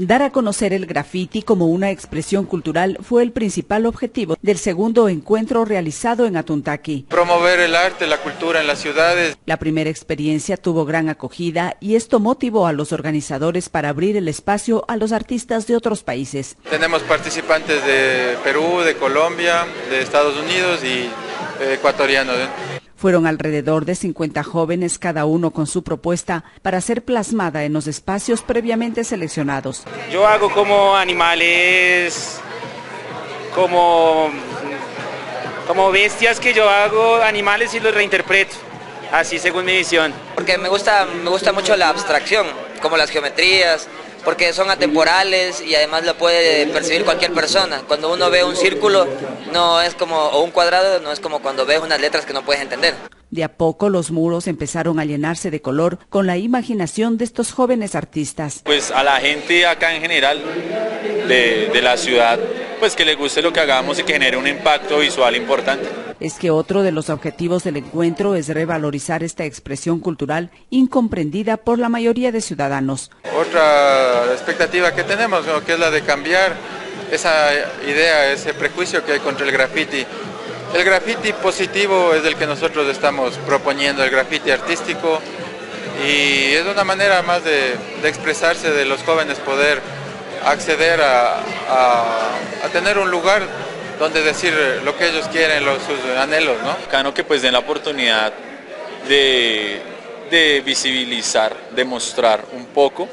Dar a conocer el graffiti como una expresión cultural fue el principal objetivo del segundo encuentro realizado en Atuntaqui. Promover el arte, la cultura en las ciudades. La primera experiencia tuvo gran acogida y esto motivó a los organizadores para abrir el espacio a los artistas de otros países. Tenemos participantes de Perú, de Colombia, de Estados Unidos y ecuatorianos. ¿eh? Fueron alrededor de 50 jóvenes, cada uno con su propuesta para ser plasmada en los espacios previamente seleccionados. Yo hago como animales, como, como bestias que yo hago animales y los reinterpreto, así según mi visión. Porque me gusta, me gusta mucho la abstracción, como las geometrías, porque son atemporales y además lo puede percibir cualquier persona. Cuando uno ve un círculo no es como o un cuadrado, no es como cuando ves unas letras que no puedes entender. De a poco los muros empezaron a llenarse de color con la imaginación de estos jóvenes artistas. Pues a la gente acá en general de, de la ciudad, pues que le guste lo que hagamos y que genere un impacto visual importante es que otro de los objetivos del encuentro es revalorizar esta expresión cultural incomprendida por la mayoría de ciudadanos. Otra expectativa que tenemos, que es la de cambiar esa idea, ese prejuicio que hay contra el graffiti. El graffiti positivo es el que nosotros estamos proponiendo, el graffiti artístico, y es una manera más de, expresarse de los jóvenes, poder acceder a, tener un lugar donde decir lo que ellos quieren, los, sus anhelos, ¿no? Cano que pues den la oportunidad de, de visibilizar, de mostrar un poco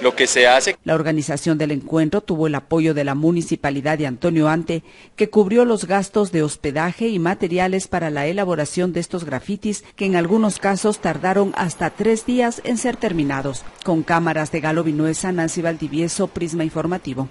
lo que se hace. La organización del encuentro tuvo el apoyo de la municipalidad de Antonio Ante, que cubrió los gastos de hospedaje y materiales para la elaboración de estos grafitis, que en algunos casos tardaron hasta tres días en ser terminados. Con cámaras de Galo Vinuesa, Nancy Valdivieso, Prisma Informativo.